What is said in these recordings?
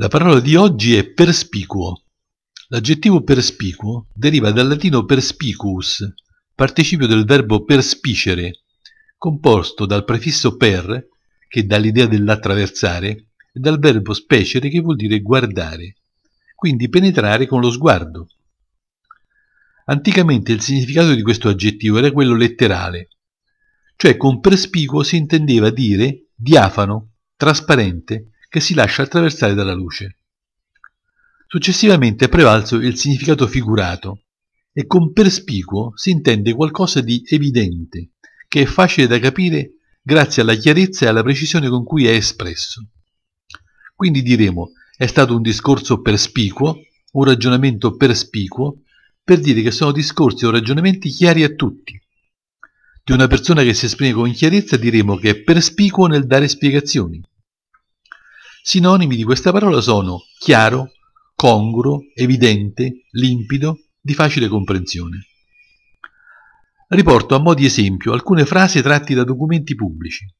La parola di oggi è perspicuo. L'aggettivo perspicuo deriva dal latino perspicuus, participio del verbo perspicere, composto dal prefisso per, che dà l'idea dell'attraversare, e dal verbo specere, che vuol dire guardare, quindi penetrare con lo sguardo. Anticamente il significato di questo aggettivo era quello letterale, cioè con perspicuo si intendeva dire diafano, trasparente, che si lascia attraversare dalla luce. Successivamente è prevalso il significato figurato e con perspicuo si intende qualcosa di evidente, che è facile da capire grazie alla chiarezza e alla precisione con cui è espresso. Quindi diremo è stato un discorso perspicuo, un ragionamento perspicuo, per dire che sono discorsi o ragionamenti chiari a tutti. Di una persona che si esprime con chiarezza diremo che è perspicuo nel dare spiegazioni. Sinonimi di questa parola sono chiaro, congruo, evidente, limpido, di facile comprensione. Riporto a mo' di esempio alcune frasi tratti da documenti pubblici.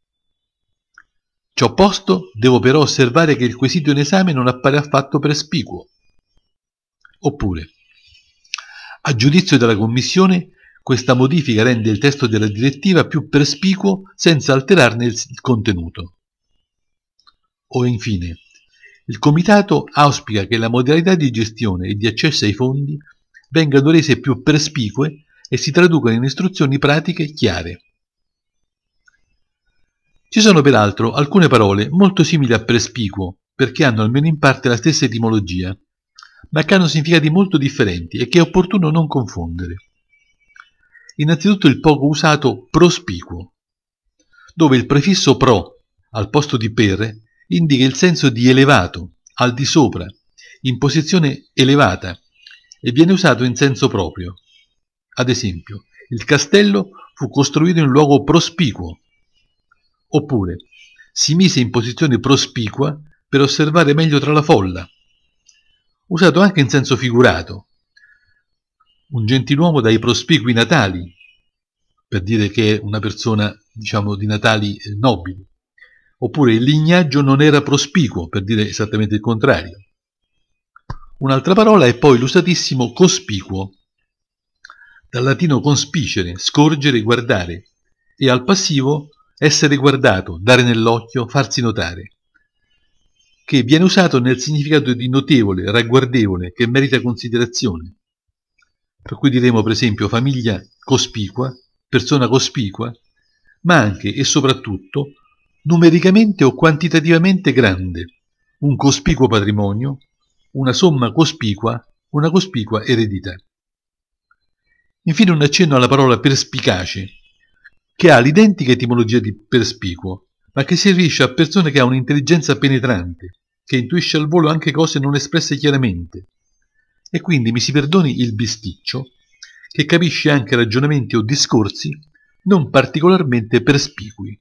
Ciò posto, devo però osservare che il quesito in esame non appare affatto perspicuo. Oppure, a giudizio della Commissione, questa modifica rende il testo della direttiva più perspicuo senza alterarne il contenuto. O infine, il Comitato auspica che le modalità di gestione e di accesso ai fondi vengano rese più perspicue e si traducano in istruzioni pratiche chiare. Ci sono peraltro alcune parole molto simili a perspicuo, perché hanno almeno in parte la stessa etimologia, ma che hanno significati molto differenti e che è opportuno non confondere. Innanzitutto il poco usato prospicuo, dove il prefisso pro al posto di per indica il senso di elevato, al di sopra, in posizione elevata e viene usato in senso proprio. Ad esempio, il castello fu costruito in luogo prospicuo. Oppure, si mise in posizione prospicua per osservare meglio tra la folla. Usato anche in senso figurato. Un gentiluomo dai prospicui natali, per dire che è una persona, diciamo, di natali eh, nobili oppure il lignaggio non era prospicuo, per dire esattamente il contrario. Un'altra parola è poi l'usatissimo cospicuo, dal latino conspicere, scorgere, guardare, e al passivo essere guardato, dare nell'occhio, farsi notare, che viene usato nel significato di notevole, ragguardevole, che merita considerazione. Per cui diremo per esempio famiglia cospicua, persona cospicua, ma anche e soprattutto numericamente o quantitativamente grande, un cospicuo patrimonio, una somma cospicua, una cospicua eredità. Infine un accenno alla parola perspicace, che ha l'identica etimologia di perspicuo, ma che si riferisce a persone che hanno un'intelligenza penetrante, che intuisce al volo anche cose non espresse chiaramente. E quindi mi si perdoni il bisticcio, che capisce anche ragionamenti o discorsi non particolarmente perspicui.